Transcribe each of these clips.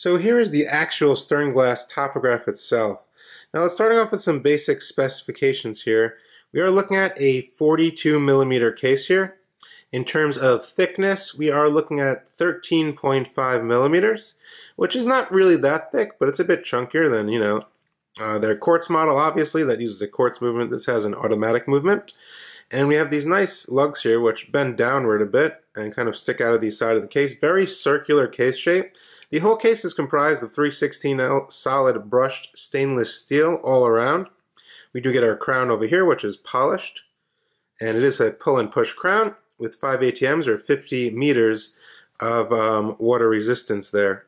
So here is the actual Sternglas topograph itself. Now let's starting off with some basic specifications here. We are looking at a 42 millimeter case here. In terms of thickness, we are looking at 13.5 millimeters, which is not really that thick, but it's a bit chunkier than, you know, uh, their quartz model, obviously, that uses a quartz movement. This has an automatic movement. And we have these nice lugs here, which bend downward a bit and kind of stick out of the side of the case. Very circular case shape. The whole case is comprised of 316L solid brushed stainless steel all around. We do get our crown over here, which is polished. And it is a pull and push crown with 5 ATMs or 50 meters of um, water resistance there.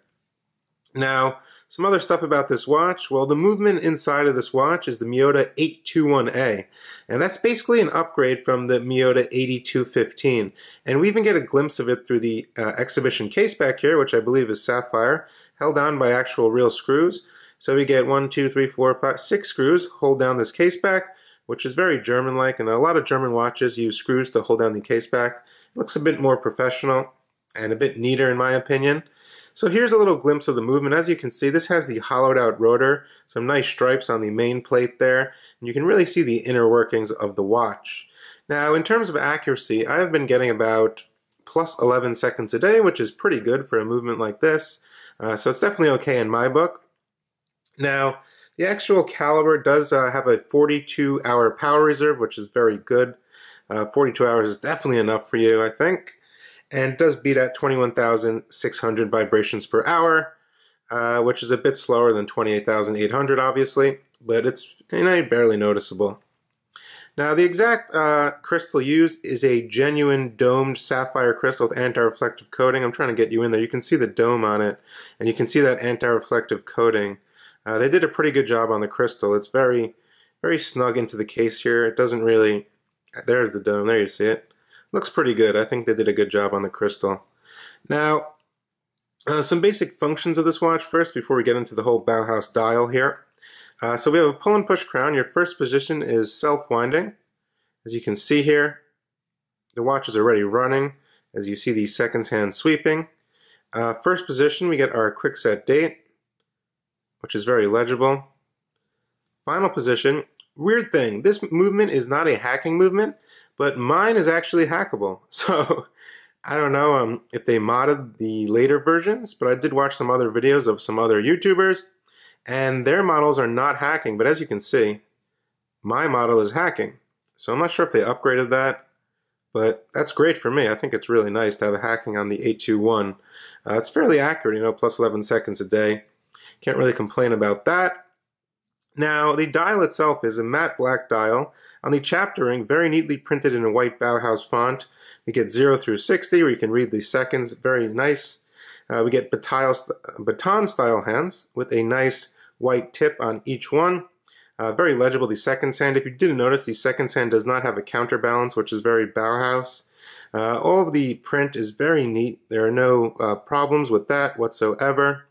Now, some other stuff about this watch. Well, the movement inside of this watch is the Miyota 821A, and that's basically an upgrade from the Miyota 8215. And we even get a glimpse of it through the uh, exhibition case back here, which I believe is sapphire, held down by actual real screws. So we get one, two, three, four, five, six screws hold down this case back, which is very German-like, and a lot of German watches use screws to hold down the case back. It looks a bit more professional and a bit neater in my opinion. So here's a little glimpse of the movement. As you can see, this has the hollowed out rotor, some nice stripes on the main plate there, and you can really see the inner workings of the watch. Now, in terms of accuracy, I have been getting about plus 11 seconds a day, which is pretty good for a movement like this. Uh, so it's definitely okay in my book. Now, the actual caliber does uh, have a 42 hour power reserve, which is very good. Uh, 42 hours is definitely enough for you, I think and does beat at 21,600 vibrations per hour, uh, which is a bit slower than 28,800 obviously, but it's you know, barely noticeable. Now the exact uh, crystal used is a genuine domed sapphire crystal with anti-reflective coating. I'm trying to get you in there. You can see the dome on it, and you can see that anti-reflective coating. Uh, they did a pretty good job on the crystal. It's very, very snug into the case here. It doesn't really, there's the dome, there you see it. Looks pretty good. I think they did a good job on the crystal. Now, uh, some basic functions of this watch first before we get into the whole Bauhaus dial here. Uh, so we have a pull and push crown. Your first position is self-winding. As you can see here, the watch is already running. As you see the seconds hand sweeping. Uh, first position, we get our quick set date, which is very legible. Final position, weird thing, this movement is not a hacking movement but mine is actually hackable. So I don't know um, if they modded the later versions, but I did watch some other videos of some other YouTubers, and their models are not hacking. But as you can see, my model is hacking. So I'm not sure if they upgraded that, but that's great for me. I think it's really nice to have a hacking on the 821. Uh, it's fairly accurate, you know, plus 11 seconds a day. Can't really complain about that. Now, the dial itself is a matte black dial. On the chapter ring, very neatly printed in a white Bauhaus font. We get 0 through 60, where you can read the seconds. Very nice. Uh, we get baton-style hands with a nice white tip on each one. Uh, very legible, the seconds hand. If you didn't notice, the seconds hand does not have a counterbalance, which is very Bauhaus. Uh, all of the print is very neat. There are no uh, problems with that whatsoever.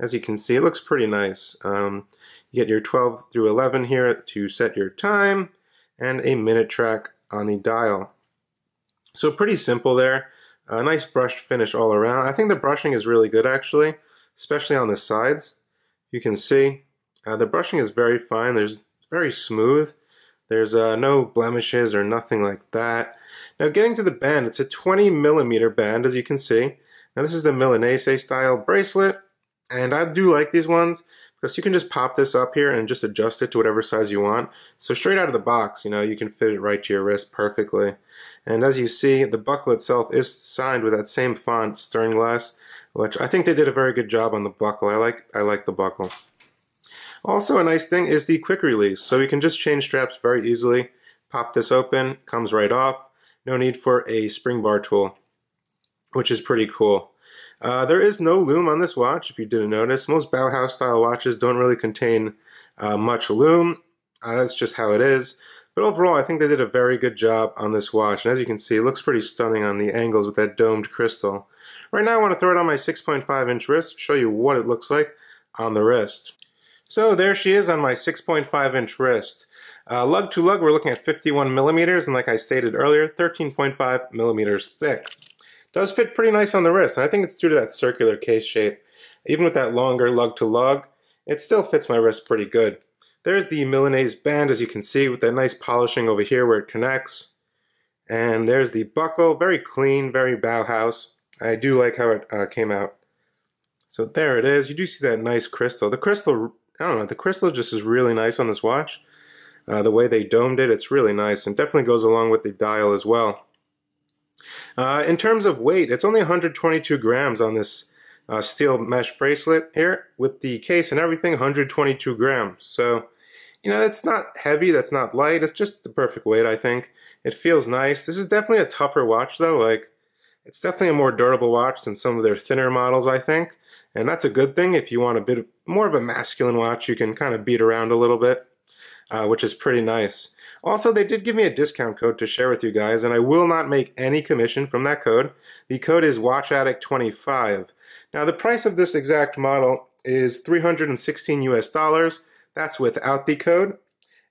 As you can see, it looks pretty nice. Um, you get your 12 through 11 here to set your time and a minute track on the dial. So pretty simple there. A nice brushed finish all around. I think the brushing is really good actually, especially on the sides. You can see uh, the brushing is very fine. There's very smooth. There's uh, no blemishes or nothing like that. Now getting to the band, it's a 20 millimeter band as you can see. Now this is the Milanese style bracelet and I do like these ones because you can just pop this up here and just adjust it to whatever size you want. So straight out of the box, you know, you can fit it right to your wrist perfectly. And as you see, the buckle itself is signed with that same font, Sternglas, which I think they did a very good job on the buckle. I like, I like the buckle. Also a nice thing is the quick release. So you can just change straps very easily. Pop this open, comes right off. No need for a spring bar tool, which is pretty cool. Uh, there is no lume on this watch, if you didn't notice. Most Bauhaus style watches don't really contain uh, much lume. Uh, that's just how it is. But overall, I think they did a very good job on this watch. And as you can see, it looks pretty stunning on the angles with that domed crystal. Right now, I want to throw it on my 6.5 inch wrist, show you what it looks like on the wrist. So there she is on my 6.5 inch wrist. Uh, lug to lug, we're looking at 51 millimeters, and like I stated earlier, 13.5 millimeters thick. Does fit pretty nice on the wrist, and I think it's due to that circular case shape. Even with that longer lug to lug, it still fits my wrist pretty good. There's the Milanese band as you can see with that nice polishing over here where it connects. And there's the buckle, very clean, very Bauhaus. I do like how it uh, came out. So there it is. You do see that nice crystal. The crystal, I don't know, the crystal just is really nice on this watch. Uh, the way they domed it, it's really nice and definitely goes along with the dial as well. Uh, in terms of weight, it's only 122 grams on this uh, steel mesh bracelet here with the case and everything 122 grams. So you know that's not heavy that's not light it's just the perfect weight I think. It feels nice. This is definitely a tougher watch though like it's definitely a more durable watch than some of their thinner models I think. And that's a good thing. If you want a bit more of a masculine watch you can kind of beat around a little bit uh, which is pretty nice also, they did give me a discount code to share with you guys, and I will not make any commission from that code. The code is WatchAddict25. Now, the price of this exact model is 316 US dollars. That's without the code.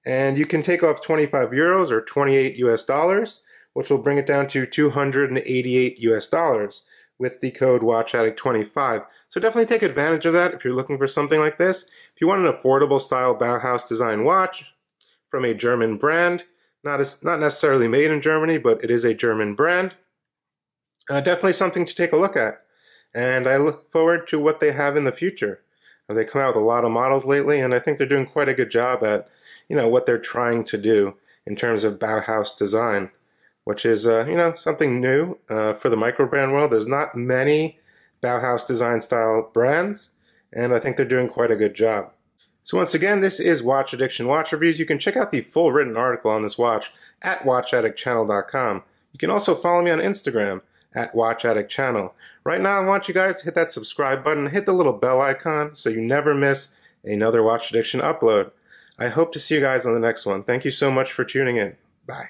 And you can take off 25 euros or 28 US dollars, which will bring it down to 288 US dollars with the code WatchAddict25. So definitely take advantage of that if you're looking for something like this. If you want an affordable style Bauhaus design watch, from a German brand. Not, as, not necessarily made in Germany, but it is a German brand. Uh, definitely something to take a look at. And I look forward to what they have in the future. Uh, they come out with a lot of models lately, and I think they're doing quite a good job at, you know, what they're trying to do in terms of Bauhaus design, which is, uh, you know, something new uh, for the micro brand world. There's not many Bauhaus design style brands, and I think they're doing quite a good job. So once again, this is Watch Addiction Watch Reviews. You can check out the full written article on this watch at watchaddictchannel.com. You can also follow me on Instagram at watchaddictchannel. Right now, I want you guys to hit that subscribe button, hit the little bell icon so you never miss another Watch Addiction upload. I hope to see you guys on the next one. Thank you so much for tuning in. Bye.